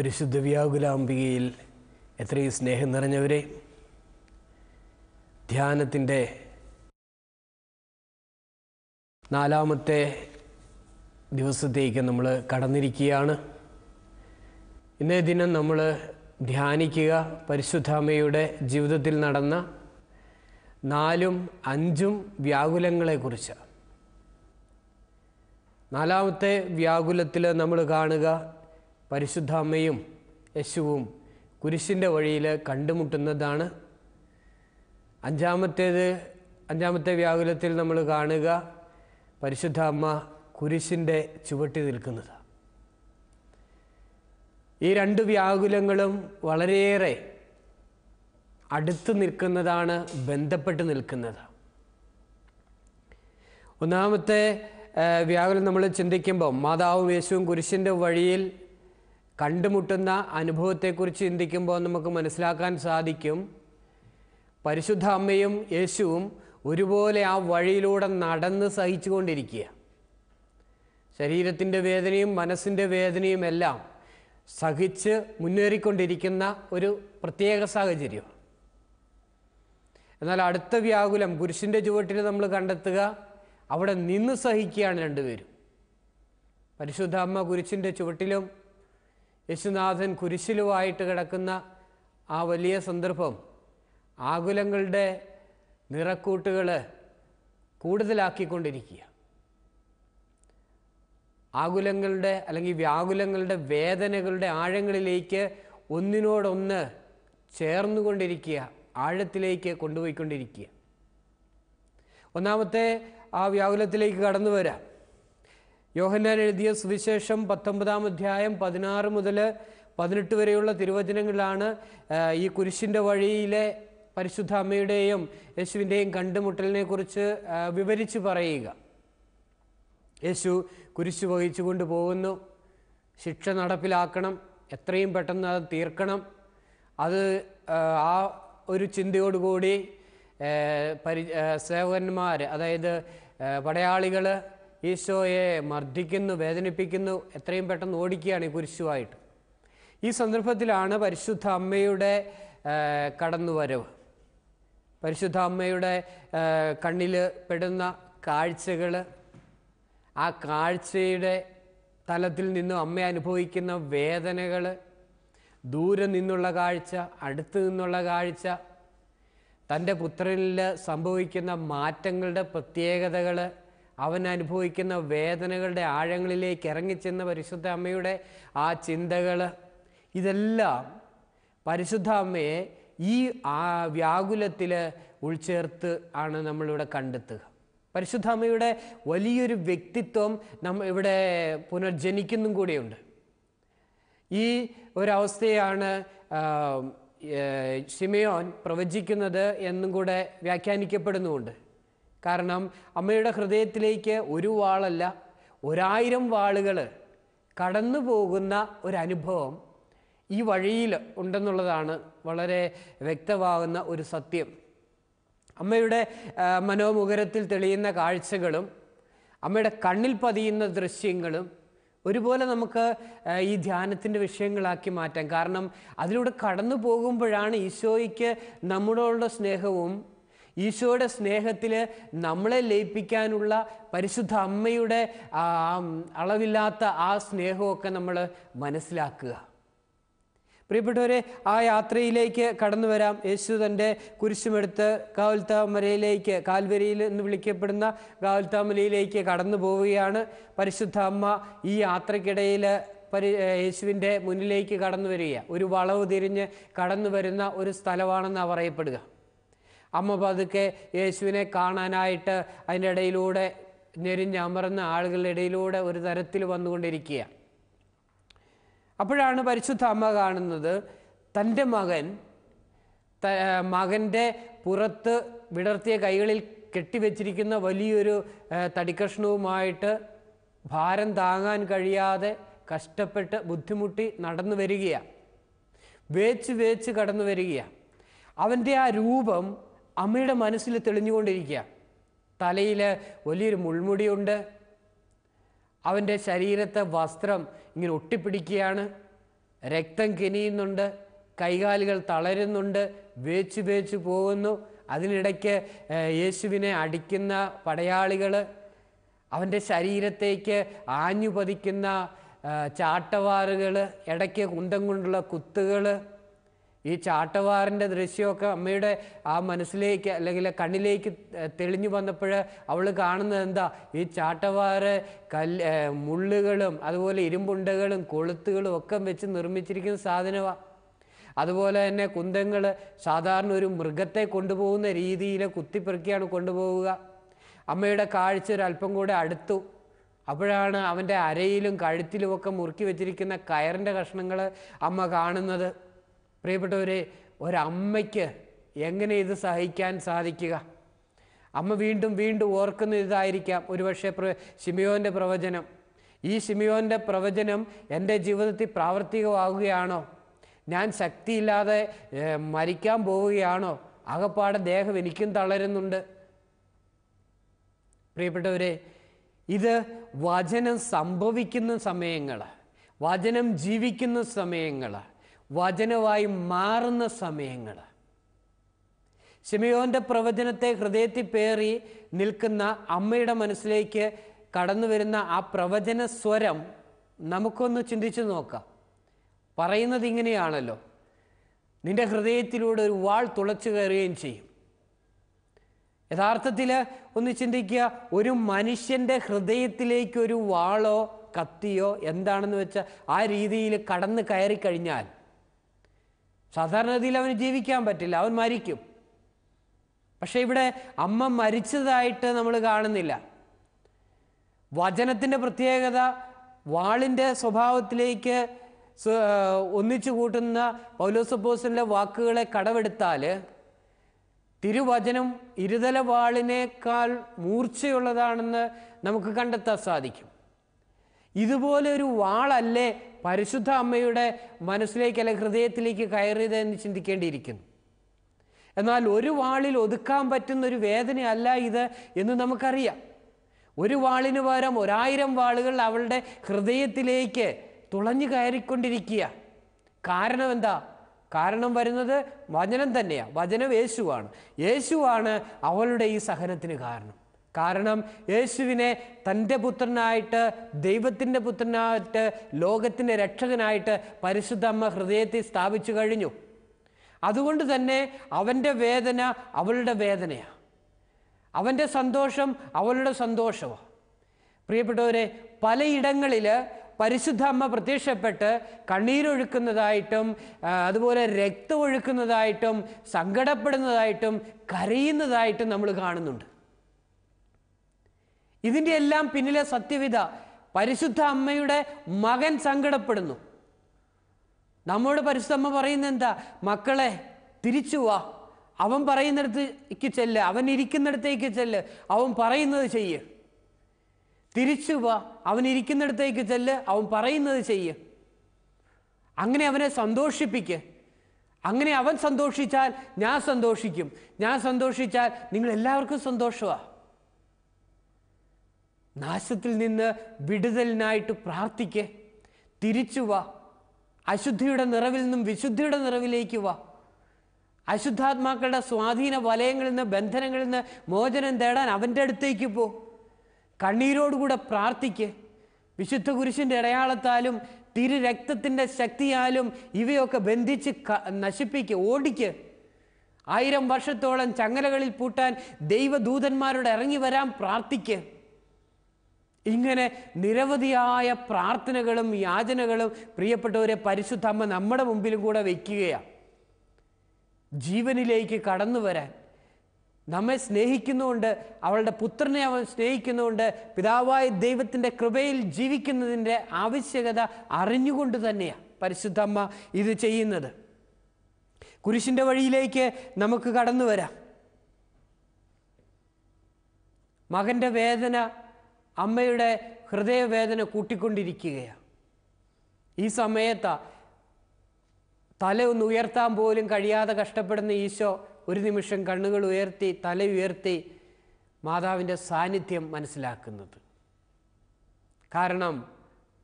പരിശുദ്ധ വ്യാകുലാംബികയിൽ എത്രയും സ്നേഹം നിറഞ്ഞവരെ ധ്യാനത്തിന്റെ നാലാമത്തെ ദിവസത്തേക്ക് നമ്മൾ കടന്നിരിക്കുകയാണ്. ഇന്നേ ദിനം നമ്മൾ ധ്യാനിക്കുക. പരിശുദ്ധാമയുടെ ജീവിതത്തിൽ നടന്ന നാലും അഞ്ചും വ്യാകുലങ്ങളെക്കുറിച്ച്. നാലാമത്തെ വ്യാകുലത്തിൽ നമ്മൾ കാണുക പരിശുദ്ധ അമ്മയും യേശുവും കുരിശിന്റെ വഴിയിൽ കണ്ടുമുട്ടുന്നതാണ്. അഞ്ചാമത്തേത് അഞ്ചാമത്തെ വ്യാകുലത്തിൽ നമ്മൾ കാണുക പരിശുദ്ധ അമ്മ കുരിശിന്റെ ചുവട്ടി നിൽക്കുന്നത്. ഈ രണ്ട് വ്യാകുലങ്ങളും വളരെയേറെ അടുത്ത് നിൽക്കുന്നതാണ് ബന്ധപ്പെട്ട് നിൽക്കുന്നത്. ഒന്നാമത്തെ വ്യാകുലം നമ്മൾ ചിന്തിക്കുമ്പോൾ മാതാവും യേശുവും കുരിശിന്റെ വഴിയിൽ കണ്ടുമുട്ടുന്ന അനുഭവത്തെക്കുറിച്ച് ചിന്തിക്കുമ്പോൾ നമുക്ക് മനസ്സിലാക്കാൻ സാധിക്കും. പരിശുദ്ധ അമ്മയും യേശുവും ഒരുപോലെ ആ വഴിയിലൂടെ നടന്ന് സഹിച്ചുകൊണ്ടിരിക്കുക. ശരീരത്തിന്റെ വേദനയും മനസ്സിന്റെ വേദനയും എല്ലാം സഹിച്ച് മുന്നേറിക്കൊണ്ടിരിക്കുന്ന ഒരു പ്രത്യേക സാഹചര്യം. എന്നാൽ അടുത്ത വ്യാകുലം കുരിശിന്റെ ചുവട്ടിൽ നമ്മൾ കണ്ടെത്തുക അവിടെ നിന്ന് സഹിക്കുകയാണ് രണ്ടുപേരും. പരിശുദ്ധ അമ്മ കുരിശിന്റെ ചുവട്ടിലും യേശുനാഥൻ കുരിശിലുമായിട്ട് കിടക്കുന്ന ആ വലിയ സന്ദർഭം ആകുലങ്ങളുടെ നിറക്കൂട്ടുകൾ കൂടുതലാക്കിക്കൊണ്ടിരിക്കുക. ആകുലങ്ങളുടെ അല്ലെങ്കിൽ വ്യാകുലങ്ങളുടെ വേദനകളുടെ ആഴങ്ങളിലേക്ക് ഒന്നിനോടൊന്ന് ചേർന്നുകൊണ്ടിരിക്കുക ആഴത്തിലേക്ക് കൊണ്ടുപോയിക്കൊണ്ടിരിക്കുക. ഒന്നാമത്തെ ആ വ്യാകുലത്തിലേക്ക് കടന്നു വരാം യോഹന്നാൻ എഴുതിയ സുവിശേഷം പത്തൊമ്പതാം അധ്യായം പതിനാറ് മുതൽ പതിനെട്ട് വരെയുള്ള തിരുവചനങ്ങളിലാണ് ആ, ഈ കുരിശിന്റെ വഴിയിലെ പരിശുദ്ധ അമ്മയുടെയും യേശുവിന്റെയും കണ്ടുമുട്ടലിനെ കുറിച്ച് വിവരിച്ച് പറയുക. യേശു കുരിശു വഹിച്ചു കൊണ്ട് പോകുന്നു. ശിക്ഷ നടപ്പിലാക്കണം. എത്രയും പെട്ടെന്ന് അത് തീർക്കണം. അത് ആ, ഒരു ചിന്തയോടുകൂടി പരി സേവകന്മാർ അതായത് പടയാളികൾ ഈശോയെ മർദ്ദിക്കുന്നു വേദനിപ്പിക്കുന്നു എത്രയും പെട്ടെന്ന് ഓടിക്കുകയാണ് ഈ കുരിശുമായിട്ട്. ഈ സന്ദർഭത്തിലാണ് പരിശുദ്ധ അമ്മയുടെ കടന്നുവരവ്. പരിശുദ്ധ അമ്മയുടെ കണ്ണിൽ പെടുന്ന കാഴ്ചകൾ ആ കാഴ്ചയുടെ തലത്തിൽ നിന്നും അമ്മ അനുഭവിക്കുന്ന വേദനകൾ ദൂരെ നിന്നുള്ള കാഴ്ച അടുത്ത് നിന്നുള്ള കാഴ്ച തന്റെ പുത്രനിൽ സംഭവിക്കുന്ന മാറ്റങ്ങളുടെ പ്രത്യേകതകൾ അവൻ അനുഭവിക്കുന്ന വേദനകളുടെ ആഴങ്ങളിലേക്ക് ഇറങ്ങിച്ചെന്ന പരിശുദ്ധ അമ്മയുടെ ആ ചിന്തകൾ ഇതെല്ലാം പരിശുദ്ധ അമ്മയെ ഈ ആ വ്യാകുലത്തിൽ ഉൾച്ചേർത്ത് ആണ് നമ്മളിവിടെ കണ്ടെത്തുക. പരിശുദ്ധ അമ്മയുടെ വലിയൊരു വ്യക്തിത്വം നമ്മ ഇവിടെ പുനർജനിക്കുന്നും കൂടിയുണ്ട്. ഈ ഒരവസ്ഥയാണ് സിമയോൻ പ്രവചിക്കുന്നത് എന്നും കൂടെ വ്യാഖ്യാനിക്കപ്പെടുന്നുമുണ്ട്. കാരണം അമ്മയുടെ ഹൃദയത്തിലേക്ക് ഒരു വാളല്ല ഒരായിരം വാളുകൾ കടന്നു പോകുന്ന ഒരനുഭവം ഈ വഴിയിൽ ഉണ്ടെന്നുള്ളതാണ് വളരെ വ്യക്തമാകുന്ന ഒരു സത്യം. അമ്മയുടെ മനോമുഖരത്തിൽ തെളിയുന്ന കാഴ്ചകളും അമ്മയുടെ കണ്ണിൽ പതിയുന്ന ദൃശ്യങ്ങളും ഒരുപോലെ നമുക്ക് ഈ ധ്യാനത്തിന്റെ വിഷയങ്ങളാക്കി മാറ്റാം. കാരണം അതിലൂടെ കടന്നു പോകുമ്പോഴാണ് ഈശോയ്ക്ക് നമ്മളോടുള്ള സ്നേഹവും ഈശോയുടെ സ്നേഹത്തിൽ നമ്മളെ ലയിപ്പിക്കാനുള്ള പരിശുദ്ധ അമ്മയുടെ അളവില്ലാത്ത ആ സ്നേഹമൊക്കെ നമ്മൾ മനസ്സിലാക്കുക. പ്രിയപ്പെട്ടവരെ ആ യാത്രയിലേക്ക് കടന്നു വരാം. യേശു തന്റെ കുരിശുമെടുത്ത് കാവൽത്താമലയിലേക്ക് കാൽവരിയിൽ എന്ന് വിളിക്കപ്പെടുന്ന കാവൽത്താമലയിലേക്ക് കടന്നു പോവുകയാണ്. പരിശുദ്ധ അമ്മ ഈ യാത്രക്കിടയിൽ പരി യേശുവിന്റെ മുന്നിലേക്ക് കടന്നു വരിക. ഒരു വളവ് തിരിഞ്ഞ് കടന്നു വരുന്ന ഒരു സ്ഥലമാണെന്നാണ് പറയപ്പെടുക. അമ്മ പതുക്കെ യേശുവിനെ കാണാനായിട്ട് അതിന്റെ ഇടയിലൂടെ ഞെരിഞ്ഞമർന്ന ആളുകളുടെ ഇടയിലൂടെ ഒരു തരത്തിൽ വന്നുകൊണ്ടിരിക്കുക. അപ്പോഴാണ് പരിശുദ്ധ അമ്മ കാണുന്നത് തന്റെ മകൻ മകന്റെ പുറത്ത് വിടർത്തിയ കൈകളിൽ കെട്ടിവെച്ചിരിക്കുന്ന വലിയൊരു തടിക്കഷ്ണവുമായിട്ട് ഭാരം താങ്ങാൻ കഴിയാതെ കഷ്ടപ്പെട്ട് ബുദ്ധിമുട്ടി നടന്നു വരികയാണ്. വേച്ച് വേച്ച് കടന്നു വരികയാണ്. അവന്റെ ആ രൂപം അമ്മയുടെ മനസ്സിൽ തെളിഞ്ഞുകൊണ്ടിരിക്കുക. തലയിൽ വലിയൊരു മുൾമുടിയുണ്ട്. അവന്റെ ശരീരത്തെ വസ്ത്രം ഇങ്ങനെ ഒട്ടിപ്പിടിക്കുകയാണ്. രക്തം കെനിയുന്നുണ്ട്. കൈകാലുകൾ തളരുന്നുണ്ട്. വേച്ച് വേച്ച് പോകുന്നു. അതിനിടയ്ക്ക് യേശുവിനെ അടിക്കുന്ന പടയാളികൾ അവന്റെ ശരീരത്തേക്ക് ആഞ്ഞു പതിക്കുന്ന ചാട്ടവാറുകൾ ഇടയ്ക്ക് കുന്തം കൊണ്ടുള്ള കുത്തുകൾ ഈ ചാട്ടവാറിന്റെ ദൃശ്യമൊക്കെ അമ്മയുടെ ആ മനസ്സിലേക്ക് അല്ലെങ്കിൽ കണ്ണിലേക്ക് തെളിഞ്ഞു വന്നപ്പോൾ അവൾ കാണുന്നത് എന്താ? ഈ ചാട്ടവാറ് കല്ല് മുള്ളുകളും അതുപോലെ ഇരുമ്പുണ്ടകളും കൊളുത്തുകളും ഒക്കെ വെച്ച് നിർമ്മിച്ചിരിക്കുന്ന സാധനമാണ് അതുപോലെ തന്നെ കുന്തങ്ങൾ സാധാരണ ഒരു മൃഗത്തെ കൊണ്ടുപോകുന്ന രീതിയിൽ കുത്തിപ്പെറുക്കിയാണ് കൊണ്ടുപോവുക. അമ്മയുടെ കാഴ്ച ഒരു അല്പം കൂടെ അടുത്തു. അപ്പോഴാണ് അവന്റെ അരയിലും കഴുത്തിലുമൊക്കെ മുറുക്കി വെച്ചിരിക്കുന്ന കയറിന്റെ കഷ്ണങ്ങൾ അമ്മ കാണുന്നത്. പ്രിയപ്പെട്ടവരെ ഒരമ്മയ്ക്ക് എങ്ങനെ ഇത് സഹിക്കാൻ സാധിക്കുക? അമ്മ വീണ്ടും വീണ്ടും ഓർക്കുന്ന ഇതായിരിക്കാം ഒരുപക്ഷെ പ്ര ഷിമിയോന്റെ പ്രവചനം. ഈ ഷിമിയോന്റെ പ്രവചനം എന്റെ ജീവിതത്തിൽ പ്രാവർത്തികമാവുകയാണോ? ഞാൻ ശക്തിയില്ലാതെ മരിക്കാൻ പോവുകയാണോ? ആകപ്പാടെ ദേഹം എനിക്കും തളരുന്നുണ്ട്. പ്രിയപ്പെട്ടവരെ ഇത് വചനം സംഭവിക്കുന്ന സമയങ്ങൾ വചനം ജീവിക്കുന്ന സമയങ്ങൾ വചനമായി മാറുന്ന സമയങ്ങൾ. ശിമയോന്റെ പ്രവചനത്തെ ഹൃദയത്തിൽ പേറി നിൽക്കുന്ന അമ്മയുടെ മനസ്സിലേക്ക് കടന്നു വരുന്ന ആ പ്രവചന സ്വരം നമുക്കൊന്ന് ചിന്തിച്ചു നോക്കാം. പറയുന്നത് ഇങ്ങനെയാണല്ലോ. നിന്റെ ഹൃദയത്തിലൂടെ ഒരു വാൾ തുളച്ചു കയറുകയും ചെയ്യും. യഥാർത്ഥത്തിൽ ഒന്ന് ചിന്തിക്കുക ഒരു മനുഷ്യന്റെ ഹൃദയത്തിലേക്ക് ഒരു വാളോ കത്തിയോ എന്താണെന്ന് വെച്ചാൽ ആ രീതിയിൽ കടന്നു കയറി കഴിഞ്ഞാൽ സാധാരണഗതിയിൽ അവന് ജീവിക്കാൻ പറ്റില്ല അവൻ മരിക്കും. പക്ഷേ ഇവിടെ അമ്മ മരിച്ചതായിട്ട് നമ്മൾ കാണുന്നില്ല. വചനത്തിന്റെ പ്രത്യേകത വാളിന്റെ സ്വഭാവത്തിലേക്ക് സ്വ- ഒന്നിച്ചു കൂട്ടുന്ന പൗലോസപ്പോസിന്റെ വാക്കുകളെ കടവെടുത്താൽ തിരുവചനം ഇരുതല വാളിനേക്കാൾ മൂർച്ചയുള്ളതാണെന്ന് നമുക്ക് കണ്ടെത്താൻ സാധിക്കും. ഇതുപോലെ ഒരു വാളല്ലേ പരിശുദ്ധ അമ്മയുടെ മനസ്സിലേക്ക് അല്ലെങ്കിൽ ഹൃദയത്തിലേക്ക് കയറിയത് എന്ന് ചിന്തിക്കേണ്ടിയിരിക്കുന്നു. എന്നാൽ ഒരു വാളിൽ ഒതുക്കാൻ പറ്റുന്ന ഒരു വേദനയല്ല ഇത് എന്ന് നമുക്കറിയാം. ഒരു വാളിന് പകരം ഒരായിരം വാളുകൾ അവളുടെ ഹൃദയത്തിലേക്ക് തുളഞ്ഞു കയറിക്കൊണ്ടിരിക്കുക. കാരണം എന്താ? കാരണം വരുന്നത് വചനം തന്നെയാണ് വചനം യേശുവാണ്. യേശുവാണ് അവളുടെ ഈ സഹനത്തിന് കാരണം. കാരണം യേശുവിനെ തന്റെ പുത്രനായിട്ട് ദൈവത്തിന്റെ പുത്രനായിട്ട് ലോകത്തിന്റെ രക്ഷകനായിട്ട് പരിശുദ്ധ അമ്മ ഹൃദയത്തിൽ സ്ഥാപിച്ചു കഴിഞ്ഞു. അതുകൊണ്ട് തന്നെ അവന്റെ വേദന അവളുടെ വേദനയാണ് അവന്റെ സന്തോഷം അവളുടെ സന്തോഷമാണ് പ്രിയപ്പെട്ടവരെ പലയിടങ്ങളിൽ പരിശുദ്ധ അമ്മ പ്രത്യക്ഷപ്പെട്ട് കണ്ണീരൊഴുക്കുന്നതായിട്ടും അതുപോലെ രക്തം ഒഴുക്കുന്നതായിട്ടും സങ്കടപ്പെടുന്നതായിട്ടും കരയുന്നതായിട്ടും നമ്മൾ കാണുന്നുണ്ട്. ഇതിന്റെ എല്ലാം പിന്നിലെ സത്യവിധ പരിശുദ്ധ അമ്മയുടെ മകൻ സങ്കടപ്പെടുന്നു. നമ്മോട് പരിശുദ്ധമ്മ പറയുന്ന എന്താ മക്കളെ തിരിച്ചു വാ. അവൻ പറയുന്നിടത്തേക്ക് ചെല്ല്. അവൻ ഇരിക്കുന്നിടത്തേക്ക് ചെല്ല്. അവൻ പറയുന്നത് ചെയ്യ്. തിരിച്ചു വാ. അവൻ ഇരിക്കുന്നിടത്തേക്ക് ചെല്ല്. അവൻ പറയുന്നത് ചെയ്യ്. അങ്ങനെ അവനെ സന്തോഷിപ്പിക്ക്. അങ്ങനെ അവൻ സന്തോഷിച്ചാൽ ഞാൻ സന്തോഷിക്കും. ഞാൻ സന്തോഷിച്ചാൽ നിങ്ങൾ എല്ലാവർക്കും സന്തോഷമാണ് നാശത്തിൽ നിന്ന് വിടുതലിനായിട്ട് പ്രാർത്ഥിക്കേ. തിരിച്ചു വാ. അശുദ്ധിയുടെ നിറവിൽ നിന്നും വിശുദ്ധിയുടെ നിറവിലേക്ക് വാ. അശുദ്ധാത്മാക്കളുടെ സ്വാധീന വലയങ്ങളിൽ നിന്ന് ബന്ധനങ്ങളിൽ നിന്ന് മോചനം തേടാൻ അവന്റെ അടുത്തേക്ക് പോ. കണ്ണീരോടുകൂടെ പ്രാർത്ഥിക്ക്. വിശുദ്ധ കുരിശിന്റെ ഇടയാളത്താലും തിരു രക്തത്തിന്റെ ശക്തിയാലും ഇവയൊക്കെ ബന്ധിച്ച് നശിപ്പിക്ക് ഓടിക്ക്. ആയിരം വർഷത്തോളം ചങ്ങലകളിൽ പൂട്ടാൻ ദൈവദൂതന്മാരോട് ഇറങ്ങി വരാൻ പ്രാർത്ഥിക്ക്. ഇങ്ങനെ നിരവധിയായ പ്രാർത്ഥനകളും യാചനകളും പ്രിയപ്പെട്ടവരെ പരിശുദ്ധ അമ്മ നമ്മുടെ മുമ്പിലും കൂടെ വയ്ക്കുകയാണ് ജീവനിലേക്ക് കടന്നു വരാൻ. നമ്മെ സ്നേഹിക്കുന്നുകൊണ്ട് അവളുടെ പുത്രനെ അവൻ സ്നേഹിക്കുന്നുകൊണ്ട് പിതാവായ ദൈവത്തിന്റെ കൃപയിൽ ജീവിക്കുന്നതിന്റെ ആവശ്യകത അറിഞ്ഞുകൊണ്ട് തന്നെയാണ് പരിശുദ്ധ അമ്മ ഇത് ചെയ്യുന്നത്. കുരിശിന്റെ വഴിയിലേക്ക് നമുക്ക് കടന്നു വരാം. മകന്റെ വേദന അമ്മയുടെ ഹൃദയവേദന കൂട്ടിക്കൊണ്ടിരിക്കുകയാണ്. ഈ സമയത്ത് തല ഒന്ന് ഉയർത്താൻ പോലും കഴിയാതെ കഷ്ടപ്പെടുന്ന ഈശോ ഒരു നിമിഷം കണ്ണുകൾ ഉയർത്തി തല ഉയർത്തി മാതാവിന്റെ സാന്നിധ്യം മനസ്സിലാക്കുന്നത്. കാരണം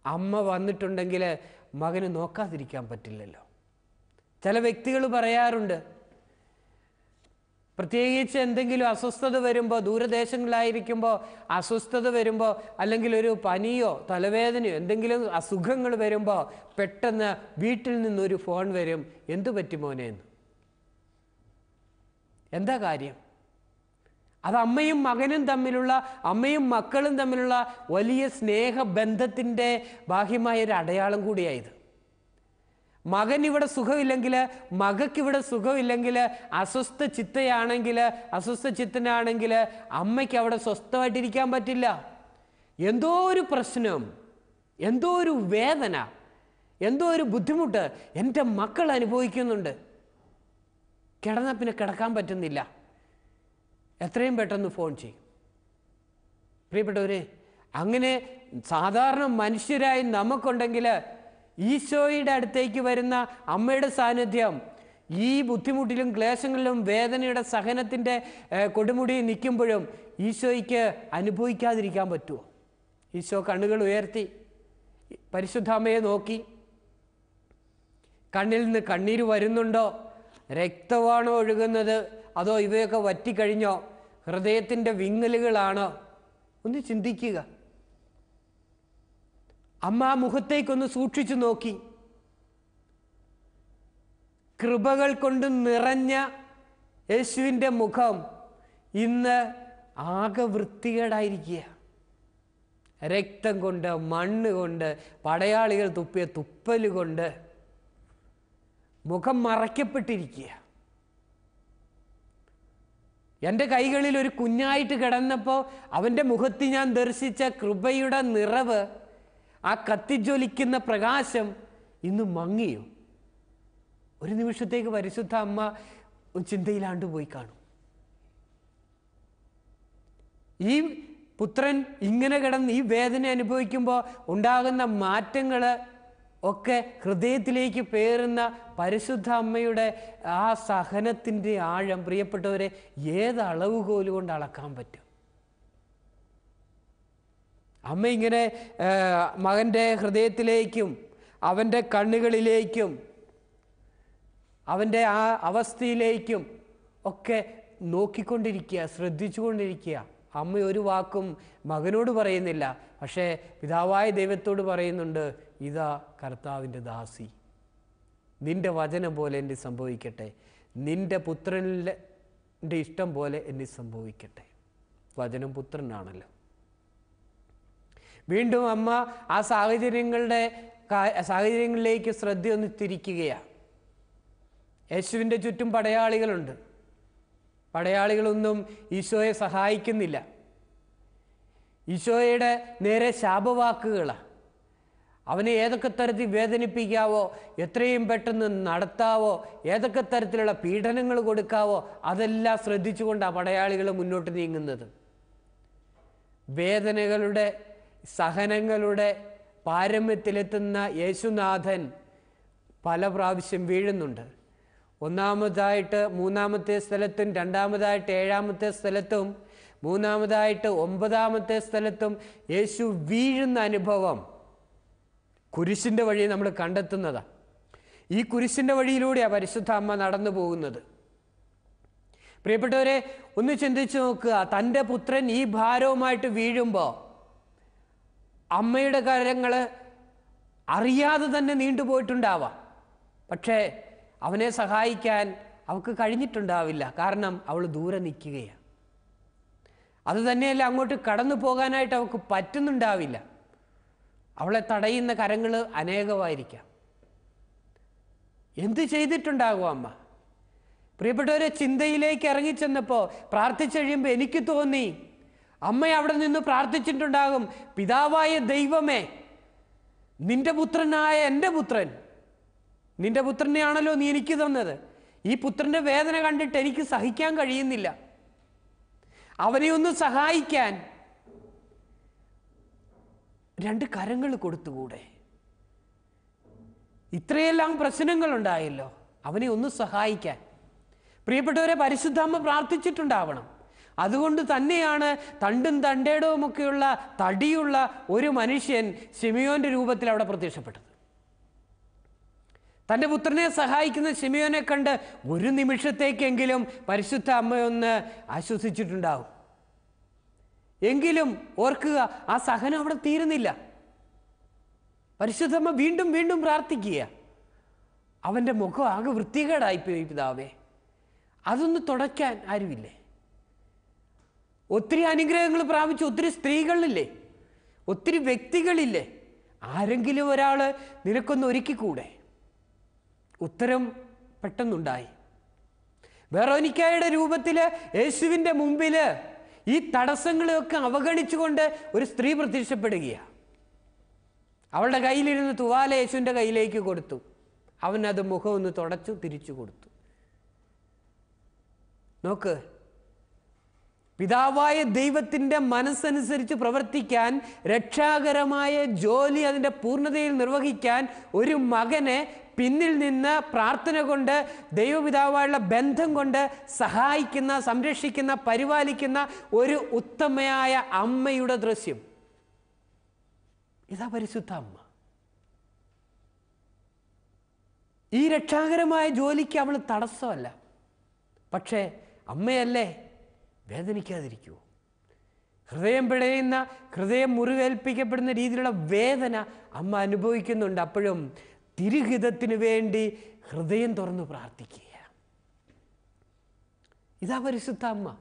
അമ്മ വന്നിട്ടുണ്ടെങ്കിൽ മകന് നോക്കാതിരിക്കാൻ പറ്റില്ലല്ലോ. ചില വ്യക്തികൾ പറയാറുണ്ട് പ്രത്യേകിച്ച് എന്തെങ്കിലും അസ്വസ്ഥത വരുമ്പോൾ ദൂരദേശങ്ങളിലായിരിക്കുമ്പോൾ അസ്വസ്ഥത വരുമ്പോൾ അല്ലെങ്കിൽ ഒരു പനിയോ തലവേദനയോ എന്തെങ്കിലും അസുഖങ്ങൾ വരുമ്പോൾ പെട്ടെന്ന് വീട്ടിൽ നിന്നൊരു ഫോൺ വരും. എന്തു പറ്റി മോനെ എന്ന്? എന്താ കാര്യം? അത് അമ്മയും മകനും തമ്മിലുള്ള അമ്മയും മക്കളും തമ്മിലുള്ള വലിയ സ്നേഹബന്ധത്തിന്റെ ബാഹ്യമായ ഒരു അടയാളം കൂടിയായത് മകൻ ഇവിടെ സുഖമില്ലെങ്കിൽ മകക്ക് ഇവിടെ സുഖമില്ലെങ്കിൽ അസ്വസ്ഥ ചിത്തയാണെങ്കിൽ അസ്വസ്ഥ ചിത്തനാണെങ്കിൽ അമ്മയ്ക്ക് അവിടെ സ്വസ്ഥമായിട്ടിരിക്കാൻ പറ്റില്ല. എന്തോ ഒരു പ്രശ്നം എന്തോ ഒരു വേദന എന്തോ ഒരു ബുദ്ധിമുട്ട് എന്റെ മക്കൾ അനുഭവിക്കുന്നുണ്ട്. കിടന്നാൽ പിന്നെ കിടക്കാൻ പറ്റുന്നില്ല. എത്രയും പെട്ടെന്ന് ഫോൺ ചെയ്യും. പ്രിയപ്പെട്ടവരെ അങ്ങനെ സാധാരണ മനുഷ്യരായി നമുക്കുണ്ടെങ്കിൽ ഈശോയുടെ അടുത്തേക്ക് വരുന്ന അമ്മയുടെ സാന്നിധ്യം. ഈ ബുദ്ധിമുട്ടിലും ക്ലേശങ്ങളിലും വേദനയുടെ സഹനത്തിന്റെ കൊടുമുടി നിൽക്കുമ്പോഴും ഈശോയ്ക്ക് അനുഭവിക്കാതിരിക്കാൻ പറ്റുമോ? ഈശോ കണ്ണുകൾ ഉയർത്തി പരിശുദ്ധ അമ്മയെ നോക്കി. കണ്ണിൽ നിന്ന് കണ്ണീര് വരുന്നുണ്ടോ? രക്തമാണോ ഒഴുകുന്നത്? അതോ ഇവയൊക്കെ വറ്റിക്കഴിഞ്ഞോ? ഹൃദയത്തിന്റെ വിങ്ങലുകളാണോ? ഒന്ന് ചിന്തിക്കുക. അമ്മ ആ മുഖത്തേക്കൊന്ന് സൂക്ഷിച്ചു നോക്കി. കൃപകൾ കൊണ്ട് നിറഞ്ഞ യേശുവിന്റെ മുഖം ഇന്ന് ആകെ വൃത്തികേടായിരിക്കുക. രക്തം കൊണ്ട് മണ്ണ് കൊണ്ട് പടയാളികൾ തുപ്പിയ തുപ്പൽ കൊണ്ട് മുഖം മറയ്ക്കപ്പെട്ടിരിക്കുക. എന്റെ കൈകളിൽ ഒരു കുഞ്ഞായിട്ട് കിടന്നപ്പോൾ അവന്റെ മുഖത്ത് ഞാൻ ദർശിച്ച കൃപയുടെ നിറവ് ആ കത്തിജ്വലിക്കുന്ന പ്രകാശം ഇന്ന് മങ്ങിയോ? ഒരു നിമിഷത്തേക്ക് പരിശുദ്ധ അമ്മ ചിന്തയിലാണ്ട് പോയി കാണും. ഈ പുത്രൻ ഇങ്ങനെ കിടന്ന് ഈ വേദന അനുഭവിക്കുമ്പോൾ ഉണ്ടാകുന്ന മാറ്റങ്ങൾ ഒക്കെ ഹൃദയത്തിലേക്ക് പേറുന്ന പരിശുദ്ധ അമ്മയുടെ ആ സഹനത്തിന്റെ ആഴം പ്രിയപ്പെട്ടവരെ ഏത് അളവുകോലുകൊണ്ട് അളക്കാൻ പറ്റും? അമ്മ ഇങ്ങനെ മകന്റെ ഹൃദയത്തിലേക്കും അവന്റെ കണ്ണുകളിലേക്കും അവന്റെ ആ അവസ്ഥയിലേക്കും ഒക്കെ നോക്കിക്കൊണ്ടിരിക്കുക ശ്രദ്ധിച്ചുകൊണ്ടിരിക്കുക. അമ്മ ഒരു വാക്കും മകനോട് പറയുന്നില്ല. പക്ഷേ പിതാവായ ദൈവത്തോട് പറയുന്നുണ്ട് ഇതാ കർത്താവിന്റെ ദാസി. നിന്റെ വചനം പോലെ എന്നെ സംഭവിക്കട്ടെ? നിന്റെ പുത്രനിലെ ഇഷ്ടം പോലെ എന്നെ സംഭവിക്കട്ടെ? വചനം പുത്രനാണല്ലോ. വീണ്ടും അമ്മ ആ സാഹചര്യങ്ങളുടെ സാഹചര്യങ്ങളിലേക്ക് ശ്രദ്ധയൊന്ന് തിരിക്കുകയാണ് യേശുവിന്റെ ചുറ്റും പടയാളികളുണ്ട്. പടയാളികളൊന്നും ഈശോയെ സഹായിക്കുന്നില്ല. ഈശോയുടെ നേരെ ശാപവാക്കുകളാണ് അവനെ ഏതൊക്കെ തരത്തിൽ വേദനിപ്പിക്കാവോ എത്രയും പെട്ടെന്ന് നടത്താവോ ഏതൊക്കെ തരത്തിലുള്ള പീഡനങ്ങൾ കൊടുക്കാവോ അതെല്ലാം ശ്രദ്ധിച്ചുകൊണ്ടാണ് പടയാളികൾ മുന്നോട്ട് നീങ്ങുന്നത്. വേദനകളുടെ സഹനങ്ങളുടെ പാരമ്യത്തിലെത്തുന്ന യേശുനാഥൻ പല പ്രാവശ്യം വീഴുന്നുണ്ട്. ഒന്നാമതായിട്ട് മൂന്നാമത്തെ സ്ഥലത്തും രണ്ടാമതായിട്ട് ഏഴാമത്തെ സ്ഥലത്തും മൂന്നാമതായിട്ട് ഒമ്പതാമത്തെ സ്ഥലത്തും യേശു വീഴുന്ന അനുഭവം കുരിശിന്റെ വഴി നമ്മൾ കണ്ടെത്തുന്നതാണ് ഈ കുരിശിന്റെ വഴിയിലൂടെയാണ് പരിശുദ്ധ അമ്മ നടന്നു പോകുന്നത്. പ്രിയപ്പെട്ടവരെ ഒന്ന് ചിന്തിച്ചു നോക്കുക. തന്റെ പുത്രൻ ഈ ഭാരവുമായിട്ട് വീഴുമ്പോൾ അമ്മയുടെ കരങ്ങൾ അറിയാതെ തന്നെ നീണ്ടുപോയിട്ടുണ്ടാവാം പക്ഷേ അവനെ സഹായിക്കാൻ അവൾക്ക് കഴിഞ്ഞിട്ടുണ്ടാവില്ല. കാരണം അവൾ ദൂരെ നിൽക്കുകയാണ്. അതുതന്നെയല്ല അങ്ങോട്ട് കടന്നു പോകാനായിട്ട് അവൾക്ക് പറ്റുന്നുണ്ടാവില്ല. അവളെ തടയുന്ന കരങ്ങൾ അനേകമായിരിക്കാം. എന്ത് ചെയ്തിട്ടുണ്ടാകും അമ്മ? പ്രിയപ്പെട്ടവരെ ചിന്തയിലേക്ക് ഇറങ്ങിച്ചെന്നപ്പോൾ പ്രാർത്ഥിച്ചു കഴിയുമ്പോൾ എനിക്ക് തോന്നി അമ്മ അവിടെ നിന്ന് പ്രാർത്ഥിച്ചിട്ടുണ്ടാകും പിതാവായ ദൈവമേ നിന്റെ പുത്രനായ എന്റെ പുത്രൻ നിന്റെ പുത്രനെയാണല്ലോ നീ എനിക്ക് തന്നത്. ഈ പുത്രന്റെ വേദന കണ്ടിട്ട് എനിക്ക് സഹിക്കാൻ കഴിയുന്നില്ല. അവനെ ഒന്ന് സഹായിക്കാൻ രണ്ട് കരങ്ങൾ കൊടുത്തുകൂടെ? ഇത്രയെല്ലാം പ്രശ്നങ്ങളുണ്ടായല്ലോ അവനെ ഒന്ന് സഹായിക്കാൻ. പ്രിയപ്പെട്ടവരെ പരിശുദ്ധാമ്മ പ്രാർത്ഥിച്ചിട്ടുണ്ടാവണം. അതുകൊണ്ട് തന്നെയാണ് തണ്ടും തണ്ടേടവുമൊക്കെയുള്ള തടിയുള്ള ഒരു മനുഷ്യൻ സിമിയോന്റെ രൂപത്തിൽ അവിടെ പ്രത്യക്ഷപ്പെട്ടത്. തന്റെ പുത്രനെ സഹായിക്കുന്ന ഷിമിയോനെ കണ്ട് ഒരു നിമിഷത്തേക്കെങ്കിലും പരിശുദ്ധ അമ്മയൊന്ന് ആശ്വസിച്ചിട്ടുണ്ടാവും. എങ്കിലും ഓർക്കുക ആ സഹനം അവിടെ തീരുന്നില്ല. പരിശുദ്ധമ്മ വീണ്ടും വീണ്ടും പ്രാർത്ഥിക്കുക. അവന്റെ മുഖം ആകെ വൃത്തികേടായിപ്പോയി പിതാവേ. അതൊന്ന് തുടയ്ക്കാൻ ആരുമില്ലേ? ഒത്തിരി അനുഗ്രഹങ്ങൾ പ്രാപിച്ച ഒത്തിരി സ്ത്രീകളില്ലേ? ഒത്തിരി വ്യക്തികളില്ലേ? ആരെങ്കിലും ഒരാൾ നിനക്കൊന്ന് ഒരുക്കിക്കൂടെ? ഉത്തരം പെട്ടെന്നുണ്ടായി. വെറോനിക്കായുടെ രൂപത്തിൽ യേശുവിന്റെ മുമ്പിൽ ഈ തടസ്സങ്ങളെയൊക്കെ അവഗണിച്ചുകൊണ്ട് ഒരു സ്ത്രീ പ്രത്യക്ഷപ്പെടുകയാണ് അവളുടെ കയ്യിലിരുന്ന് തുവാല യേശുവിന്റെ കയ്യിലേക്ക് കൊടുത്തു. അവനത് മുഖം ഒന്ന് തുടച്ചു തിരിച്ചു കൊടുത്തു. നോക്ക് പിതാവായ ദൈവത്തിന്റെ മനസ്സനുസരിച്ച് പ്രവർത്തിക്കാൻ രക്ഷാകരമായ ജോലി അതിന്റെ പൂർണതയിൽ നിർവഹിക്കാൻ ഒരു മകനെ പിന്നിൽ നിന്ന് പ്രാർത്ഥന കൊണ്ട് ദൈവപിതാവായുള്ള ബന്ധം കൊണ്ട് സഹായിക്കുന്ന സംരക്ഷിക്കുന്ന പരിപാലിക്കുന്ന ഒരു ഉത്തമയായ അമ്മയുടെ ദൃശ്യം. ഇതാ പരിശുദ്ധ അമ്മ. ഈ രക്ഷാകരമായ ജോലിക്ക് അവൾ തടസ്സമല്ല. പക്ഷേ അമ്മയല്ലേ വേദനിക്കാതിരിക്കുമോ ഹൃദയം പിടയുന്ന ഹൃദയം മുറിവേൽപ്പിക്കപ്പെടുന്ന രീതിയിലുള്ള വേദന അമ്മ അനുഭവിക്കുന്നുണ്ട്. അപ്പോഴും തിരുഹിതത്തിന് വേണ്ടി ഹൃദയം തുറന്നു പ്രാർത്ഥിക്കുക ഇതാ പരിശുദ്ധ അമ്മ.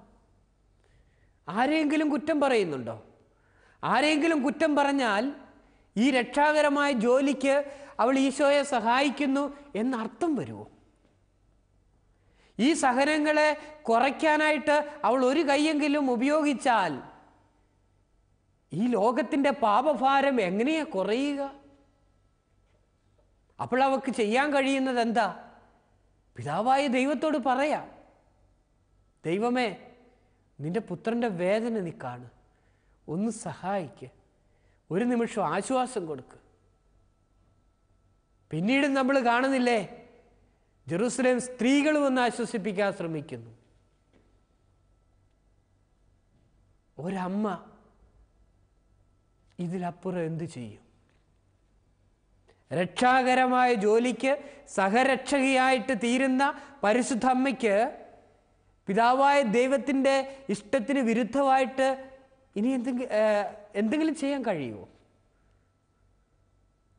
ആരെങ്കിലും കുറ്റം പറയുന്നുണ്ടോ? ആരെങ്കിലും കുറ്റം പറഞ്ഞാൽ ഈ രക്ഷാകരമായ ജോലിക്ക് അവൾ ഈശോയെ സഹായിക്കുന്നു എന്നർത്ഥം വരുമോ? ഈ സഹനങ്ങളെ കുറയ്ക്കാനായിട്ട് അവൾ ഒരു കൈയെങ്കിലും ഉപയോഗിച്ചാൽ ഈ ലോകത്തിന്റെ പാപഭാരം എങ്ങനെയാ കുറയുക? അപ്പോൾ അവൾക്ക് ചെയ്യാൻ കഴിയുന്നത് എന്താ? പിതാവായ ദൈവത്തോട് പറയാം ദൈവമേ നിന്റെ പുത്രന്റെ വേദന നീ കാണു. ഒന്ന് സഹായിക്ക്. ഒരു നിമിഷം ആശ്വാസം കൊടുക്ക്. പിന്നീട് നമ്മൾ കാണുന്നില്ലേ? ജെറൂസലേം സ്ത്രീകൾ വന്ന് ആശ്വസിപ്പിക്കാൻ ശ്രമിക്കുന്നു. ഒരമ്മ ഇതിലപ്പുറം എന്ത് ചെയ്യും? രക്ഷാകരമായ ജോലിക്ക് സഹരക്ഷകയായിട്ട് തീരുന്ന പരിശുദ്ധ അമ്മയ്ക്ക് പിതാവായ ദൈവത്തിന്റെ ഇഷ്ടത്തിന് വിരുദ്ധമായിട്ട് ഇനി എന്തെങ്കിലും എന്തെങ്കിലും ചെയ്യാൻ കഴിയുമോ?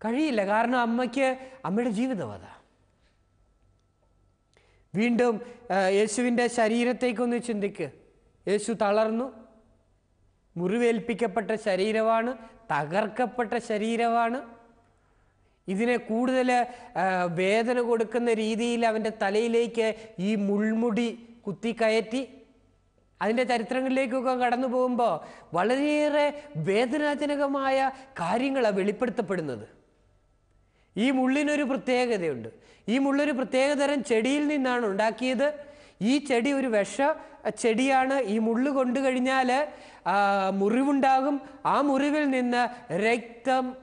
കഴിയില്ല. കാരണം അമ്മയ്ക്ക് അമ്മയുടെ ജീവിതം അതാ. വീണ്ടും യേശുവിന്റെ ശരീരത്തേക്കൊന്ന് ചിന്തിക്ക്. യേശു തളർന്നു. മുറിവേൽപ്പിക്കപ്പെട്ട ശരീരമാണ് തകർക്കപ്പെട്ട ശരീരമാണ്. ഇതിനെ കൂടുതൽ വേദന കൊടുക്കുന്ന രീതിയിൽ അവന്റെ തലയിലേക്ക് ഈ മുൾമുടി കുത്തിക്കയറ്റി അതിന്റെ ചരിത്രങ്ങളിലേക്കൊക്കെ കടന്നു പോകുമ്പോൾ വളരെയേറെ വേദനാജനകമായ കാര്യങ്ങളാണ് വെളിപ്പെടുത്തപ്പെടുന്നത്. ഈ മുള്ളിനൊരു പ്രത്യേകതയുണ്ട്. ഈ മുള്ളൊരു പ്രത്യേകതരം ചെടിയിൽ നിന്നാണ് ഉണ്ടാക്കിയത്. ഈ ചെടി ഒരു വിഷ ചെടിയാണ്. ഈ മുള്ളു കൊണ്ടു കഴിഞ്ഞാൽ മുറിവുണ്ടാകും. ആ മുറിവിൽ നിന്ന് രക്തം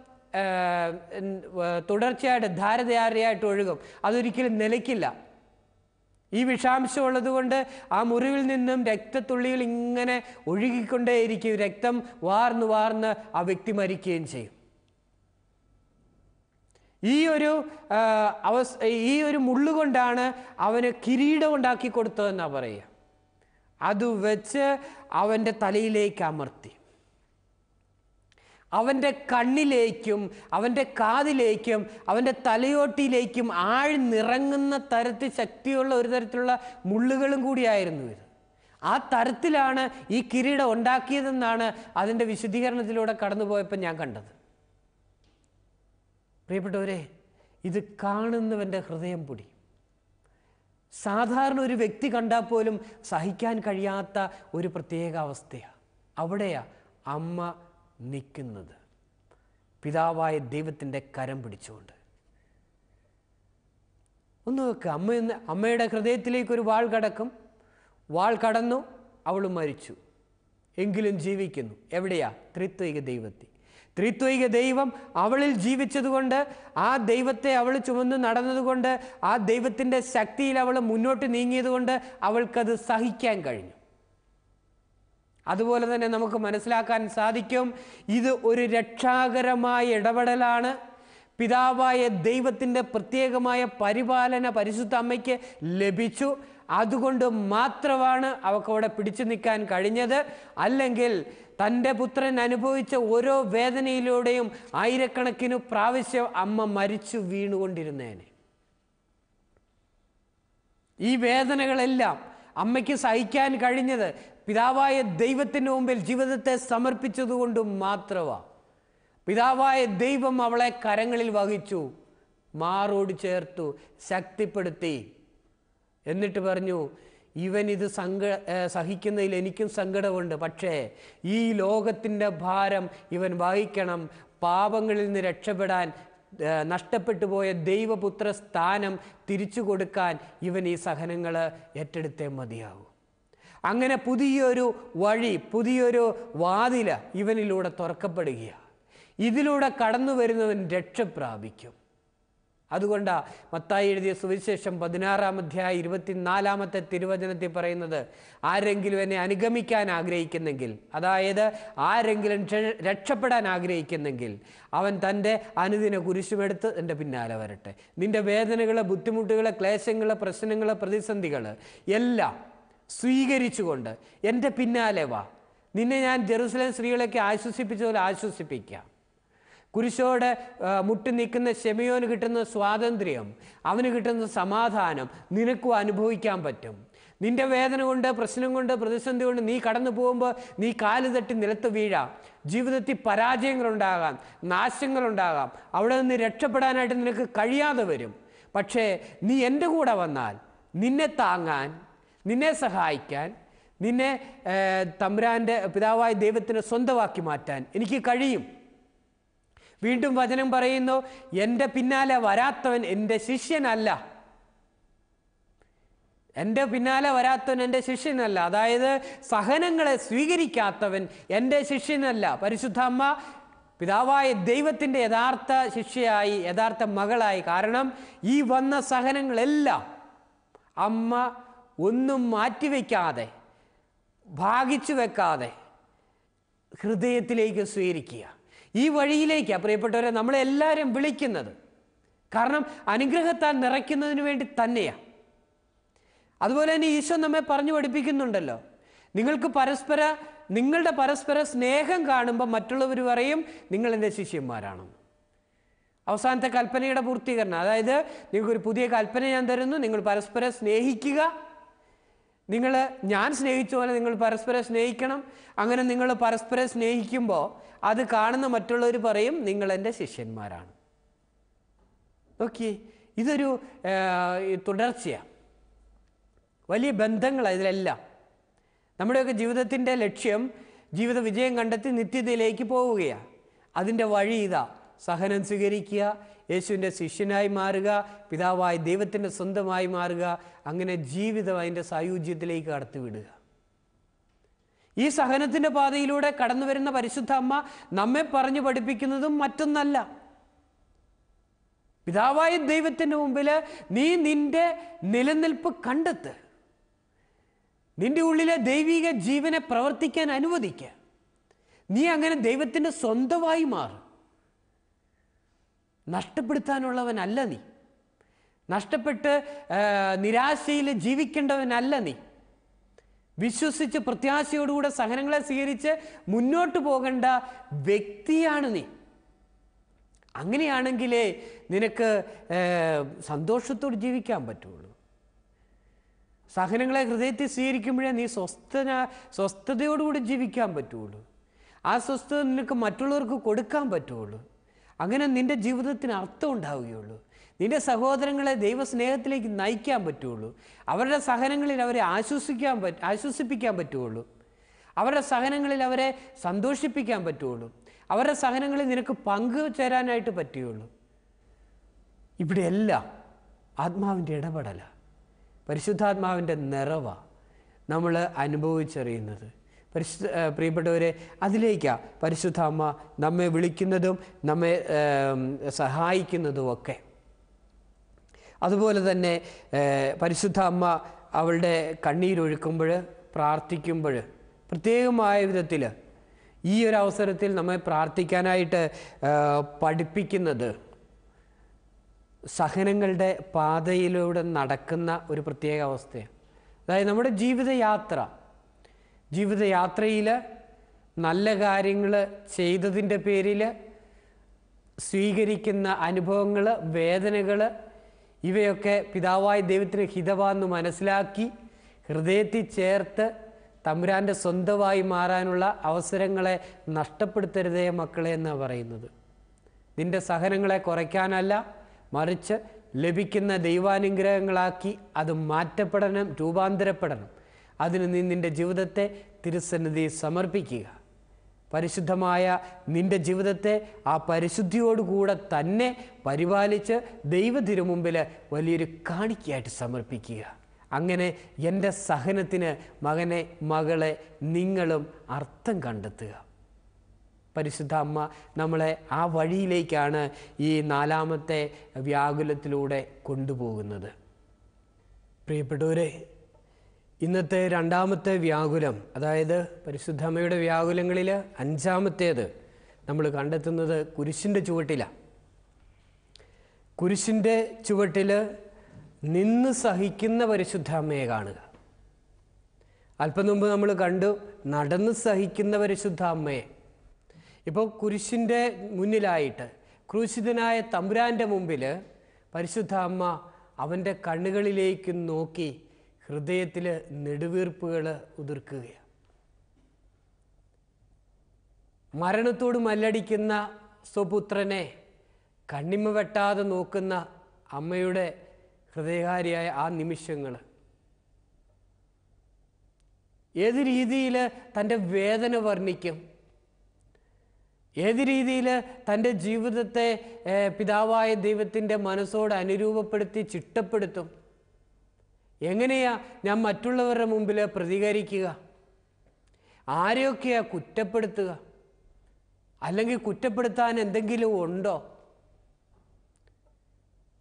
തുടർച്ചയായിട്ട് ധാരധാരയായിട്ട് ഒഴുകും. അതൊരിക്കലും നിലയ്ക്കില്ല. ഈ വിഷാംശം ഉള്ളതുകൊണ്ട് ആ മുറിവിൽ നിന്നും രക്തത്തുള്ളികൾ ഇങ്ങനെ ഒഴുകിക്കൊണ്ടേയിരിക്കും. രക്തം വാർന്ന് വാർന്ന് ആ വ്യക്തി മരിക്കുകയും ചെയ്യും. ഈ ഒരു അവസ് ഈ ഒരു മുള്ളുകൊണ്ടാണ് അവന് കിരീടം ഉണ്ടാക്കി കൊടുത്തതെന്നാണ് പറയുക. അത് വെച്ച് അവന്റെ തലയിലേക്ക് അമർത്തി. അവന്റെ കണ്ണിലേക്കും അവന്റെ കാതിലേക്കും അവന്റെ തലയോട്ടിയിലേക്കും ആഴ്ന്നിറങ്ങുന്ന തരത്തിൽ ശക്തിയുള്ള ഒരു തരത്തിലുള്ള മുള്ളുകളും കൂടിയായിരുന്നു ഇത്. ആ തരത്തിലാണ് ഈ കിരീടം ഉണ്ടാക്കിയതെന്നാണ് അതിന്റെ വിശദീകരണത്തിലൂടെ കടന്നുപോയപ്പോൾ ഞാൻ കണ്ടത്. പ്രിയപ്പെട്ടവരെ ഇത് കാണുന്നവന്റെ ഹൃദയം പൊടി. സാധാരണ ഒരു വ്യക്തി കണ്ടാൽ പോലും സഹിക്കാൻ കഴിയാത്ത ഒരു പ്രത്യേക അവസ്ഥയാണ് അവിടെയാ അമ്മ നിൽക്കുന്നത്. പിതാവായ ദൈവത്തിന്റെ കരം പിടിച്ചുകൊണ്ട്. ഒന്ന് നോക്കുക അമ്മ അമ്മയുടെ ഹൃദയത്തിലേക്ക് ഒരു വാൾ കടക്കും. വാൾ കടന്നു അവൾ മരിച്ചു. എങ്കിലും ജീവിക്കുന്നു. എവിടെയാ? ത്രിത്വിക ദൈവത്തിൽ. ത്രിത്വിക ദൈവം അവളിൽ ജീവിച്ചതുകൊണ്ട് ആ ദൈവത്തെ അവൾ ചുമന്ന് നടന്നതുകൊണ്ട് ആ ദൈവത്തിന്റെ ശക്തിയിൽ അവൾ മുന്നോട്ട് നീങ്ങിയതുകൊണ്ട് അവൾക്കത് സഹിക്കാൻ കഴിഞ്ഞു. അതുപോലെ തന്നെ നമുക്ക് മനസ്സിലാക്കാൻ സാധിക്കും ഇത് ഒരു രക്ഷാകരമായ ഇടപെടലാണ്. പിതാവായ ദൈവത്തിന്റെ പ്രത്യേകമായ പരിപാലന പരിശുദ്ധ അമ്മയ്ക്ക് ലഭിച്ചു. അതുകൊണ്ട് മാത്രമാണ് അവൾക്ക് അവിടെ പിടിച്ചു നിൽക്കാൻ കഴിഞ്ഞത്. അല്ലെങ്കിൽ തന്റെ പുത്രൻ അനുഭവിച്ച ഓരോ വേദനയിലൂടെയും ആയിരക്കണക്കിന് പ്രാവശ്യം അമ്മ മരിച്ചു വീണുകൊണ്ടിരുന്നേനെ. ഈ വേദനകളെല്ലാം അമ്മയ്ക്ക് സഹിക്കാൻ കഴിഞ്ഞത് പിതാവായ ദൈവത്തിന്റെ മുമ്പിൽ ജീവിതത്തെ സമർപ്പിച്ചതുകൊണ്ട് മാത്രമാണ് പിതാവായ ദൈവം അവളെ കരങ്ങളിൽ വഹിച്ചു മാറോട് ചേർത്തു ശക്തിപ്പെടുത്തി. എന്നിട്ട് പറഞ്ഞു ഇവൻ ഇത് സങ്ക സഹിക്കുന്നതിൽ എനിക്കും സങ്കടമുണ്ട്. പക്ഷേ ഈ ലോകത്തിന്റെ ഭാരം ഇവൻ വഹിക്കണം. പാപങ്ങളിൽ നിന്ന് രക്ഷപ്പെടാൻ നഷ്ടപ്പെട്ടു പോയ ദൈവപുത്ര സ്ഥാനം തിരിച്ചു കൊടുക്കാൻ ഇവൻ ഈ സഹനങ്ങൾ ഏറ്റെടുത്തേ മതിയാകൂ അങ്ങനെ പുതിയൊരു വഴി പുതിയൊരു വാതില ഇവനിലൂടെ തുറക്കപ്പെടുകയാണ്. ഇതിലൂടെ കടന്നു വരുന്നവൻ രക്ഷ പ്രാപിക്കും അതുകൊണ്ടാ മത്തായി എഴുതിയ സുവിശേഷം പതിനാറാം അധ്യായ ഇരുപത്തിനാലാമത്തെ തിരുവചനത്തിൽ പറയുന്നത് ആരെങ്കിലും എന്നെ അനുഗമിക്കാൻ ആഗ്രഹിക്കുന്നെങ്കിൽ അതായത് ആരെങ്കിലും രക്ഷപ്പെടാൻ ആഗ്രഹിക്കുന്നെങ്കിൽ അവൻ തന്റെ അനുദിന കുരിശുമെടുത്ത് എന്റെ പിന്നാലെ വരട്ടെ. നിന്റെ വേദനകൾ ബുദ്ധിമുട്ടുകൾ ക്ലേശങ്ങൾ പ്രശ്നങ്ങൾ പ്രതിസന്ധികൾ എല്ലാം സ്വീകരിച്ചുകൊണ്ട് എന്റെ പിന്നാലെ വാ. നിന്നെ ഞാൻ ജെറുസലേം സ്ത്രീകളൊക്കെ ആശ്വസിപ്പിച്ചതുപോലെ ആശ്വസിപ്പിക്കാം. കുരിശോട് മുട്ടി നിൽക്കുന്ന ഷെമിയോന് കിട്ടുന്ന സ്വാതന്ത്ര്യം അവന് കിട്ടുന്ന സമാധാനം നിനക്കും അനുഭവിക്കാൻ പറ്റും. നിന്റെ വേദന കൊണ്ട് പ്രശ്നം കൊണ്ട് പ്രതിസന്ധി കൊണ്ട് നീ കടന്നു പോകുമ്പോൾ നീ കാൽ തട്ടി നിലത്ത് വീഴാം. ജീവിതത്തിൽ പരാജയങ്ങളുണ്ടാകാം നാശങ്ങളുണ്ടാകാം. അവിടെ നിന്ന് രക്ഷപ്പെടാനായിട്ട് നിനക്ക് കഴിയാതെ വരും. പക്ഷേ നീ എന്റെ കൂടെ വന്നാൽ നിന്നെ താങ്ങാൻ നിന്നെ സഹായിക്കാൻ നിന്നെ തമ്പുരാന്റെ പിതാവായ ദൈവത്തിന് സ്വന്തമാക്കി മാറ്റാൻ എനിക്ക് കഴിയും. വീണ്ടും വചനം പറയുന്നു എന്റെ പിന്നാലെ വരാത്തവൻ എന്റെ ശിഷ്യനല്ല. എന്റെ പിന്നാലെ വരാത്തവൻ എന്റെ ശിഷ്യനല്ല. അതായത് സഹനങ്ങളെ സ്വീകരിക്കാത്തവൻ എന്റെ ശിഷ്യനല്ല. പരിശുദ്ധ അമ്മ പിതാവായ ദൈവത്തിന്റെ യഥാർത്ഥ ശിഷ്യയായി യഥാർത്ഥ മകളായി. കാരണം ഈ വന്ന സഹനങ്ങളെല്ലാം അമ്മ ഒന്നും മാറ്റിവെക്കാതെ ഭാഗിച്ചു വെക്കാതെ ഹൃദയത്തിലേക്ക് സ്വീകരിക്കുക. ഈ വഴിയിലേക്കാണ് പ്രിയപ്പെട്ടവരെ നമ്മളെല്ലാവരും വിളിക്കുന്നത്. കാരണം അനുഗ്രഹത്താൽ നിറയ്ക്കുന്നതിന് വേണ്ടി തന്നെയാണ് അതുപോലെ തന്നെ ഈശോ നമ്മെ പറഞ്ഞു പഠിപ്പിക്കുന്നുണ്ടല്ലോ. നിങ്ങൾക്ക് പരസ്പര നിങ്ങളുടെ പരസ്പര സ്നേഹം കാണുമ്പോൾ മറ്റുള്ളവർ പറയും നിങ്ങൾ എന്റെ ശിഷ്യന്മാരാണെന്ന് അവസാനത്തെ കൽപ്പനയുടെ പൂർത്തീകരണം. അതായത് നിങ്ങൾക്കൊരു പുതിയ കൽപ്പന ഞാൻ തരുന്നു. നിങ്ങൾ പരസ്പരം സ്നേഹിക്കുക നിങ്ങൾ ഞാൻ സ്നേഹിച്ച പോലെ നിങ്ങൾ പരസ്പരം സ്നേഹിക്കണം. അങ്ങനെ നിങ്ങൾ പരസ്പരം സ്നേഹിക്കുമ്പോൾ അത് കാണുന്ന മറ്റുള്ളവർ പറയും നിങ്ങൾ എന്റെ ശിഷ്യന്മാരാണ്. ഓക്കെ ഇതൊരു തുടർച്ചയാണ് വലിയ ബന്ധങ്ങളാണ് ഇതിലെല്ലാം. നമ്മുടെയൊക്കെ ജീവിതത്തിന്റെ ലക്ഷ്യം ജീവിത വിജയം കണ്ടെത്തി നിത്യതയിലേക്ക് പോവുകയാണ് അതിന്റെ വഴി ഇതാ സഹനം സ്വീകരിക്കുക യേശുവിന്റെ ശിഷ്യനായി മാറുക പിതാവായ ദൈവത്തിന്റെ സ്വന്തമായി മാറുക അങ്ങനെ ജീവിതം അതിന്റെ സായുജ്യത്തിലേക്ക് കടത്തിവിടുക. ഈ സഹനത്തിന്റെ പാതയിലൂടെ കടന്നു വരുന്ന പരിശുദ്ധ അമ്മ നമ്മെ പറഞ്ഞു പഠിപ്പിക്കുന്നതും മറ്റൊന്നല്ല. പിതാവായ ദൈവത്തിന്റെ മുമ്പിൽ നീ നിന്റെ നിലനിൽപ്പ് കണ്ടെത്ത്. നിന്റെ ഉള്ളിലെ ദൈവിക ജീവനെ പ്രവർത്തിക്കാൻ അനുവദിക്കുക നീ അങ്ങനെ ദൈവത്തിന്റെ സ്വന്തമായി മാറും. നഷ്ടപ്പെടുത്താനുള്ളവനല്ല നീ. നഷ്ടപ്പെട്ട് നിരാശയിൽ ജീവിക്കേണ്ടവനല്ല നീ. വിശ്വസിച്ച് പ്രത്യാശയോടുകൂടെ സഹനങ്ങളെ സ്വീകരിച്ച് മുന്നോട്ട് പോകേണ്ട വ്യക്തിയാണ് നീ. അങ്ങനെയാണെങ്കിലേ നിനക്ക് സന്തോഷത്തോടെ ജീവിക്കാൻ പറ്റുള്ളൂ. സഹനങ്ങളെ ഹൃദയത്തിൽ സ്വീകരിക്കുമ്പോഴേ നീ സ്വസ്ഥന സ്വസ്ഥതയോടുകൂടി ജീവിക്കാൻ പറ്റുള്ളൂ. ആ സ്വസ്ഥത നിനക്ക് മറ്റുള്ളവർക്ക് കൊടുക്കാൻ പറ്റുള്ളൂ. അങ്ങനെ നിന്റെ ജീവിതത്തിന് അർത്ഥം ഉണ്ടാവുകയുള്ളൂ. നിന്റെ സഹോദരങ്ങളെ ദൈവസ്നേഹത്തിലേക്ക് നയിക്കാൻ പറ്റുള്ളൂ. അവരുടെ സഹനങ്ങളിൽ അവരെ ആശ്വസിക്കാൻ പറ്റ ആശ്വസിപ്പിക്കാൻ പറ്റുള്ളൂ. അവരുടെ സഹനങ്ങളിൽ അവരെ സന്തോഷിപ്പിക്കാൻ പറ്റുള്ളൂ. അവരുടെ സഹനങ്ങളിൽ നിനക്ക് പങ്കുചേരാനായിട്ട് പറ്റുകയുള്ളൂ ഇവിടെയെല്ലാം ആത്മാവിന്റെ ഇടപെടല. പരിശുദ്ധാത്മാവിന്റെ നിറവ നമ്മൾ അനുഭവിച്ചറിയുന്നത്. പരിശുദ്ധ പ്രിയപ്പെട്ടവരെ അതിലേക്കാണ് പരിശുദ്ധ അമ്മ നമ്മെ വിളിക്കുന്നതും നമ്മെ സഹായിക്കുന്നതുമൊക്കെ. അതുപോലെ തന്നെ പരിശുദ്ധ അമ്മ അവളുടെ കണ്ണീരൊഴുക്കുമ്പോൾ പ്രാർത്ഥിക്കുമ്പോൾ പ്രത്യേകമായ വിധത്തിൽ ഈ ഒരു അവസരത്തിൽ നമ്മെ പ്രാർത്ഥിക്കാനായിട്ട് പഠിപ്പിക്കുന്നത് സഹനങ്ങളുടെ പാതയിലൂടെ നടക്കുന്ന ഒരു പ്രത്യേക അവസ്ഥയാണ്. അതായത് നമ്മുടെ ജീവിതയാത്ര ജീവിതയാത്രയിൽ നല്ല കാര്യങ്ങൾ ചെയ്തതിന്റെ പേരിൽ സ്വീകരിക്കുന്ന അനുഭവങ്ങൾ വേദനകൾ ഇവയൊക്കെ പിതാവായ ദൈവത്തിന് ഹിതവാന്ന് മനസ്സിലാക്കി ഹൃദയത്തിൽ ചേർത്ത് തമ്പുരാന്റെ സ്വന്തമായി മാറാനുള്ള അവസരങ്ങളെ നഷ്ടപ്പെടുത്തരുതേ മക്കളെ എന്നാണ് പറയുന്നത്. നിന്റെ സഹനങ്ങളെ കുറയ്ക്കാനല്ല മറിച്ച് ലഭിക്കുന്ന ദൈവാനുഗ്രഹങ്ങളാക്കി അത് മാറ്റപ്പെടണം രൂപാന്തരപ്പെടണം. അതിന് നീ നിന്റെ ജീവിതത്തെ തിരുസന്നിധി സമർപ്പിക്കുക. പരിശുദ്ധമായ നിന്റെ ജീവിതത്തെ ആ പരിശുദ്ധിയോടുകൂടെ തന്നെ പരിപാലിച്ച് ദൈവത്തിനു മുമ്പിൽ വലിയൊരു കാണിക്കയായിട്ട് സമർപ്പിക്കുക. അങ്ങനെ എന്റെ സഹനത്തിന് മകനെ മകളെ നിങ്ങളും അർത്ഥം കണ്ടെത്തുക. പരിശുദ്ധ അമ്മ നമ്മളെ ആ വഴിയിലേക്കാണ് ഈ നാലാമത്തെ വ്യാകുലത്തിലൂടെ കൊണ്ടുപോകുന്നത്. പ്രിയപ്പെട്ടവരെ ഇന്നത്തെ രണ്ടാമത്തെ വ്യാകുലം അതായത് പരിശുദ്ധ അമ്മയുടെ വ്യാകുലങ്ങളിൽ അഞ്ചാമത്തേത് നമ്മൾ കണ്ടെത്തുന്നത് കുരിശിന്റെ ചുവട്ടിലാണ് കുരിശിന്റെ ചുവട്ടിൽ നിന്ന് സഹിക്കുന്ന പരിശുദ്ധ അമ്മയെ കാണുക. അല്പം മുമ്പ് നമ്മൾ കണ്ടു നടന്ന് സഹിക്കുന്ന പരിശുദ്ധ അമ്മയെ ഇപ്പോൾ കുരിശിന്റെ മുന്നിലായിട്ട് ക്രൂശിതനായ തമ്പുരാന്റെ മുമ്പിൽ പരിശുദ്ധ അമ്മ അവന്റെ കണ്ണുകളിലേക്ക് നോക്കി ഹൃദയത്തിൽ നെടുവീർപ്പുകൾ ഉതിർക്കുകയാണ്. മരണത്തോട് മല്ലടിക്കുന്ന സ്വപുത്രനെ കണ്ണിമ വെട്ടാതെ നോക്കുന്ന അമ്മയുടെ ഹൃദയകാരിയായ ആ നിമിഷങ്ങൾ ഏത് രീതിയിൽ തന്റെ വേദന വർണിക്കും? ഏത് രീതിയിൽ തന്റെ ജീവിതത്തെ പിതാവായ ദൈവത്തിന്റെ മനസ്സോട് അനുരൂപപ്പെടുത്തി ചിട്ടപ്പെടുത്തും? എങ്ങനെയാ ഞാൻ മറ്റുള്ളവരുടെ മുമ്പിൽ പ്രതികരിക്കുക? ആരെയൊക്കെയാ കുറ്റപ്പെടുത്തുക? അല്ലെങ്കിൽ കുറ്റപ്പെടുത്താൻ എന്തെങ്കിലും ഉണ്ടോ?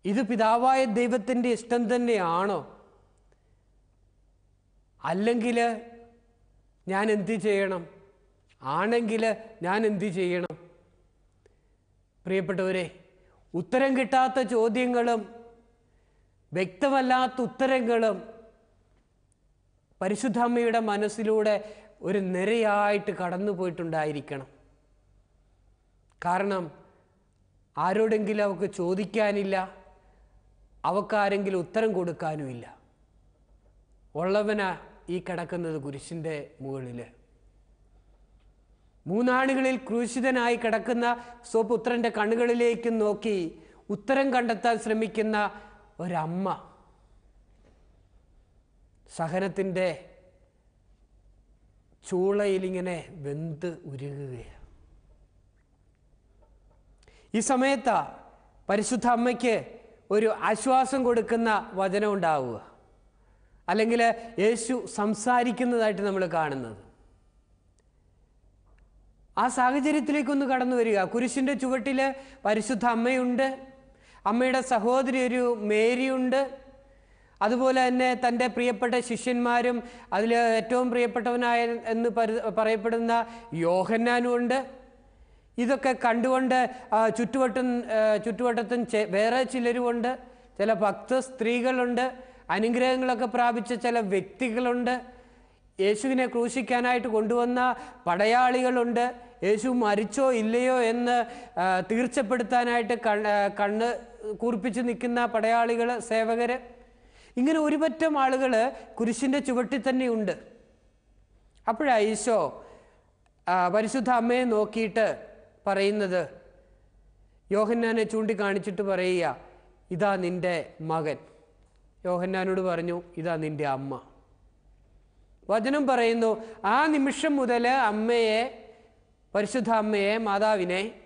ഇത് പിതാവായ ദൈവത്തിന്റെ ഇഷ്ടം തന്നെയാണോ? അല്ലെങ്കിൽ ഞാൻ എന്ത് ചെയ്യണം? ആണെങ്കിൽ ഞാൻ എന്ത് ചെയ്യണം? പ്രിയപ്പെട്ടവരെ ഉത്തരം കിട്ടാത്ത ചോദ്യങ്ങളും വ്യക്തമല്ലാത്ത ഉത്തരങ്ങളും പരിശുദ്ധമ്മയുടെ മനസ്സിലൂടെ ഒരു നിരയായിട്ട് കടന്നു പോയിട്ടുണ്ടായിരിക്കണം. കാരണം ആരോടെങ്കിലും അവൾക്ക് ചോദിക്കാനില്ല അവക്കാരെങ്കിലും ഉത്തരം കൊടുക്കാനുമില്ല. ഉള്ളവനാ ഈ കിടക്കുന്നത് കുരിശിന്റെ മുകളിൽ മൂന്നാളുകളിൽ ക്രൂശിതനായി കിടക്കുന്ന സ്വപുത്രന്റെ കണ്ണുകളിലേക്ക് നോക്കി ഉത്തരം കണ്ടെത്താൻ ശ്രമിക്കുന്ന ഒരമ്മ. സഹനത്തിന്റെ ചൂളയിലിങ്ങനെ വെന്ത് ഉരുകുകയാണ്. ഈ സമയത്താ പരിശുദ്ധ അമ്മയ്ക്ക് ഒരു ആശ്വാസം കൊടുക്കുന്ന വചനം ഉണ്ടാവുക. അല്ലെങ്കിൽ യേശു സംസാരിക്കുന്നതായിട്ട് നമ്മൾ കാണുന്നത്. ആ സാഹചര്യത്തിലേക്കൊന്ന് കടന്നു വരിക. കുരിശിന്റെ ചുവട്ടിൽ പരിശുദ്ധ അമ്മയുണ്ട്. അമ്മയുടെ സഹോദരി ഒരു മേരിയുണ്ട്. അതുപോലെ തന്നെ തന്റെ പ്രിയപ്പെട്ട ശിഷ്യന്മാരും അതിൽ ഏറ്റവും പ്രിയപ്പെട്ടവനായ എന്ന് പറയപ്പെടുന്ന യോഹന്നാനും ഉണ്ട്. ഇതൊക്കെ കണ്ടുകൊണ്ട് ചുറ്റുവട്ടം ചുറ്റുവട്ടത്തും വേറെ ചിലരുമുണ്ട്. ചില ഭക്ത സ്ത്രീകളുണ്ട്. അനുഗ്രഹങ്ങളൊക്കെ പ്രാപിച്ച ചില വ്യക്തികളുണ്ട്. യേശുവിനെ ക്രൂശിക്കാനായിട്ട് കൊണ്ടുവന്ന പടയാളികളുണ്ട്. യേശു മരിച്ചോ ഇല്ലയോ എന്ന് തീർച്ചപ്പെടുത്താനായിട്ട് കണ്ണ് കൂർപ്പിച്ച് നിൽക്കുന്ന പടയാളികൾ സേവകർ ഇങ്ങനെ ഒരുപറ്റം ആളുകൾ കുരിശിന്റെ ചുവട്ടിൽ തന്നെയുണ്ട് അപ്പോഴാ ഈശോ പരിശുദ്ധ അമ്മയെ നോക്കിയിട്ട് പറയുന്നത് യോഹന്നാനെ ചൂണ്ടിക്കാണിച്ചിട്ട് പറയുക ഇതാ നിന്റെ മകൻ. യോഹന്നാനോട് പറഞ്ഞു ഇതാ നിന്റെ അമ്മ. വചനം പറയുന്നു ആ നിമിഷം മുതൽ അമ്മയെ പരിശുദ്ധ അമ്മയെ മാതാവിനെ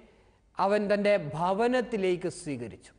അവൻ തന്റെ ഭവനത്തിലേക്ക് സ്വീകരിച്ചു.